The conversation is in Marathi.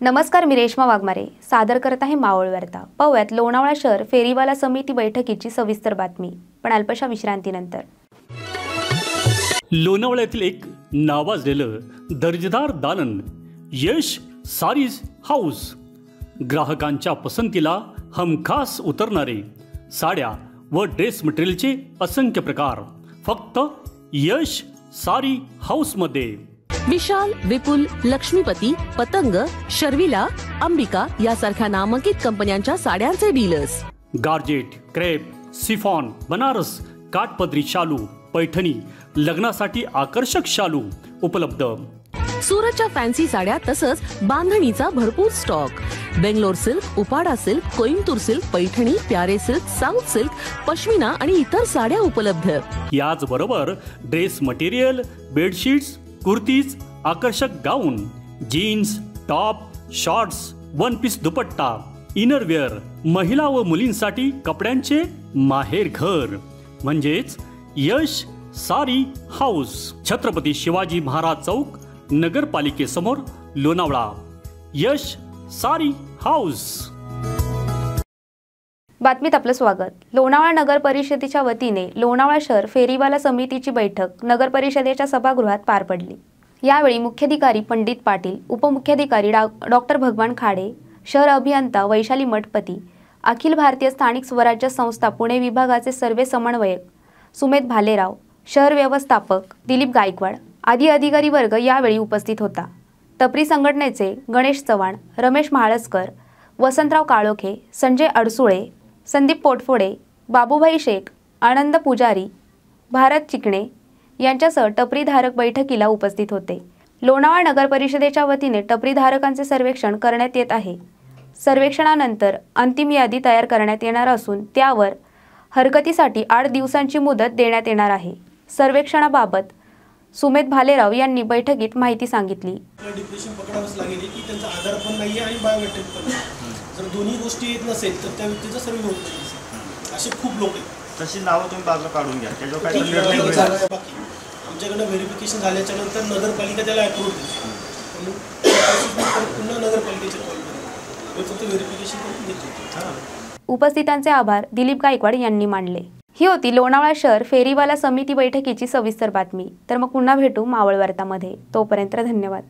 नमस्कार मी रेश्मा वाघमारे. सादर करत आहे मावळ वार्ता. पाहूयात लोणावळा शहर फेरीवाला समिती बैठकीची सविस्तर बातमी. पण अल्पशा विश्रांतीनंतर. लोणावळ्यातील एक नावाजलेलं दर्जेदार दालन यश सारीज हाऊस. ग्राहकांच्या पसंतीला हमखास उतरणारे साड्या व ड्रेस मटेरियलचे असंख्य प्रकार फक्त यश सारी हाऊसमध्ये. विशाल विपुल लक्ष्मीपती पतंग शर्विला अंबिका यासारख्या नामांकित कंपन्यांच्या साड्यांचे dealers. Georgette crepe chiffon Banaras काठपदरी शालू पैठणी लग्नासाठी आकर्षक शालू उपलब्ध. सुरतच्या फॅन्सी साड्या तसंच बांधणीचा भरपूर stock. Bangalore silk Uppada silk Coimbatore silk Paithani प्यारे सिल्क साऊथ सिल्क पश्मिना आणि इतर साड्या उपलब्ध. याचबरोबर ड्रेस मटेरियल बेडशीट्स कुर्तीज आकर्षक gown jeans top shorts one piece dupatta innerwear महिला व मुलींसाठी कपड्यांचे माहेर घर. म्हणजेच यश सारी हाऊस. छत्रपती शिवाजी महाराज चौक नगरपालिकेसमोर लोणावळा. यश सारी हाऊस. बातमीत आपलं स्वागत. लोणावळा नगर परिषदेच्या वतीने लोणावळा शहर फेरीवाला समितीची बैठक नगर परिषदेच्या सभागृहात पार पडली. यावेळी मुख्याधिकारी पंडित पाटील उपमुख्याधिकारी डॉ डॉक्टर भगवान खाडे शहर अभियंता वैशाली मठपती अखिल भारतीय स्थानिक स्वराज्य संस्था पुणे विभागाचे सर्वे समन्वयक सुमेध भालेराव शहर व्यवस्थापक दिलीप गायकवाड आदी अधिकारी वर्ग यावेळी उपस्थित होता. टपरी संघटनेचे गणेश चव्हाण रमेश म्हाळसकर वसंतराव काळोखे संजय अडसुळे संदीप पोटफोडे बाबूभाई शेख आनंद पुजारी भारत चिकणे यांच्यासह टपरीधारक बैठकीला उपस्थित होते. लोणावळा नगर परिषदेच्या वतीने टपरीधारकांचे सर्वेक्षण करण्यात येत आहे. सर्वेक्षणानंतर अंतिम यादी तयार करण्यात येणार असून त्यावर हरकतीसाठी आठ दिवसांची मुदत देण्यात येणार आहे. सर्वेक्षणाबाबत सुमेध भालेराव यांनी बैठकीत माहिती सांगितली. डिप्रेशन पकडावंच लागेल की त्यांचा आधार पण नाही आहे आणि बायोमेट्रिक पण नाही जर दोन्ही गोष्टी येत नसेल तर त्या व्यक्तीचा सर्व होत नाही. असे खूप लोक आहेत. तशी नावं तुम्ही बाजूला काढून घ्या. त्याच्यावर काय निर्णय बाकी. आमच्याकडनं व्हेरिफिकेशन झाल्याच्यानंतर नगरपालिका त्याला अप्रूव्ह देते पुन्हा नगरपालिकेचे कॉल करतो फक्त व्हेरिफिकेशन करून देतो उपस्थितांचे आभार. दिलीप गायकवाड यांनी मानले. ही होती लोणावळा शहर फेरीवाला समिती बैठकीची सविस्तर बातमी. तर मग पुन्हा भेटू मावळ वार्तामध्ये. तोपर्यंत धन्यवाद.